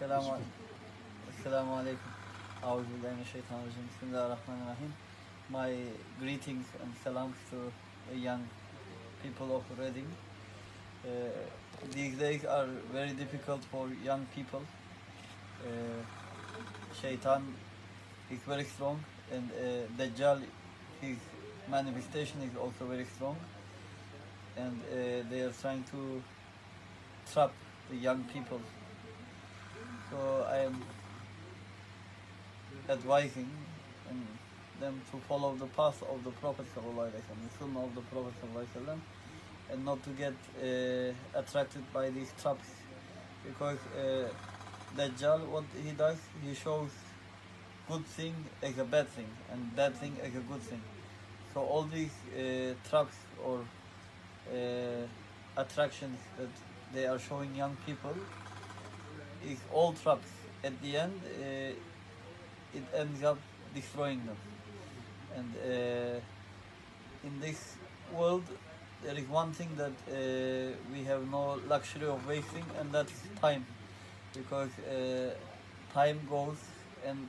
Assalamu alaikum. Bismillahirrahmanirrahim. My greetings and salams to the young people of Reading. Uh, these days are very difficult for young people. Uh, Shaitan is very strong and uh, Dajjal, his manifestation is also very strong. And uh, they are trying to trap the young people. Am advising um, them to follow the path of the Prophet ﷺ, the Sunnah of the Prophet ﷺ, and not to get uh, attracted by these traps. Because uh, Dajjal, what he does, he shows good thing as a bad thing, and bad thing as a good thing. So all these uh, traps or uh, attractions that they are showing young people is all traps. At the end, uh, it ends up destroying them. And uh, in this world, there is one thing that uh, we have no luxury of wasting, and that is time. Because uh, time goes, and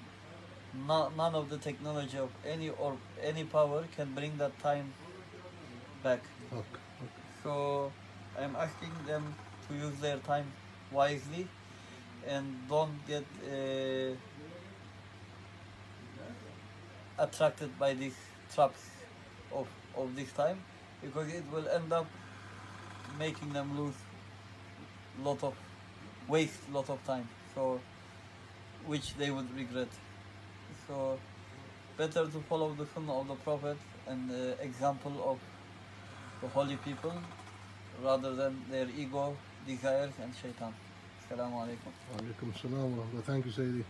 no, none of the technology of any or any power can bring that time back. Okay. So I'm asking them to use their time wisely and don't get uh, attracted by these traps of, of this time because it will end up making them lose lot of waste lot of time so which they would regret so better to follow the sunnah of the prophet and the example of the holy people rather than their ego, desires and shaitan. Assalamu alaikum. Alaikum salam wa rahmatullah. Thank you, Sayyidi.